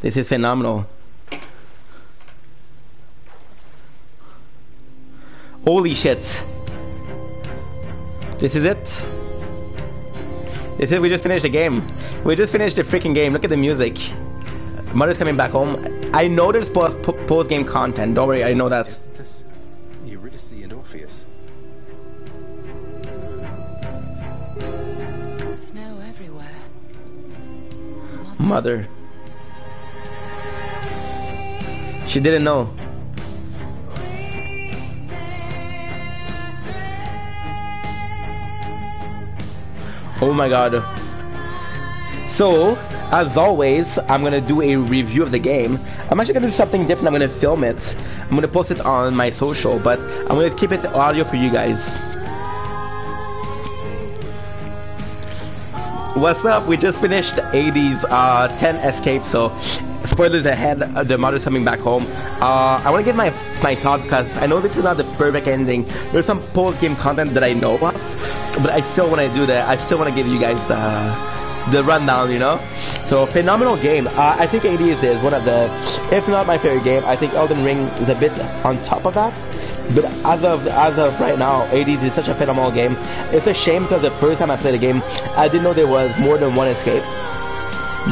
This is phenomenal. Holy shit. This is it. This is we just finished the game. We just finished the freaking game. Look at the music. Mother's coming back home. I know there's post, post game content. Don't worry, I know that. Isn't this Eurydice and Orpheus? Snow everywhere. Mother. She didn't know. Oh my god. So, as always, I'm gonna do a review of the game. I'm actually gonna do something different. I'm gonna film it. I'm gonna post it on my social, but I'm gonna keep it audio for you guys. What's up? We just finished Hades uh, 10 Escape, so spoilers ahead. Uh, the mother's coming back home. Uh, I want to get my my thought because I know this is not the perfect ending. There's some post game content that I know of, but I still want to do that. I still want to give you guys uh, the rundown, you know. So phenomenal game. Uh, I think Hades is one of the, if not my favorite game. I think Elden Ring is a bit on top of that. But as of as of right now, Hades is such a phenomenal game. It's a shame because the first time I played the game, I didn't know there was more than one escape.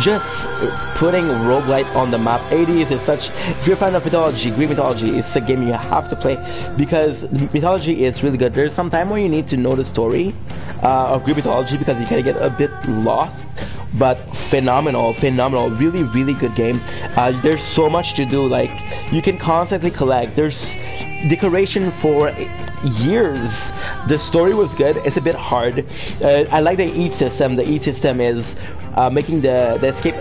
Just putting roguelite on the map. Hades is such. If you're a fan of mythology, Greek mythology, it's a game you have to play because mythology is really good. There's some time where you need to know the story uh, of Greek mythology because you kind of get a bit lost but phenomenal, phenomenal, really, really good game. Uh, there's so much to do. Like you can constantly collect. There's decoration for years. The story was good. It's a bit hard. Uh, I like the heat system. The heat system is uh, making the the escape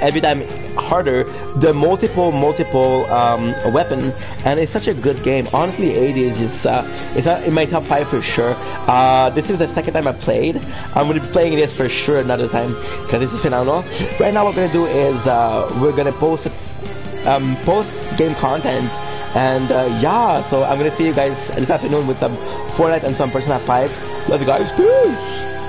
every time harder the multiple multiple um, weapon and it's such a good game honestly Hades is uh, it's uh, in my top five for sure uh, this is the second time I played I'm going to be playing this for sure another time because this is phenomenal right now what we're going to do is uh, we're going to post um, post game content and uh, yeah so I'm to see you guys this afternoon with some Fortnite and some Persona 5 love you guys peace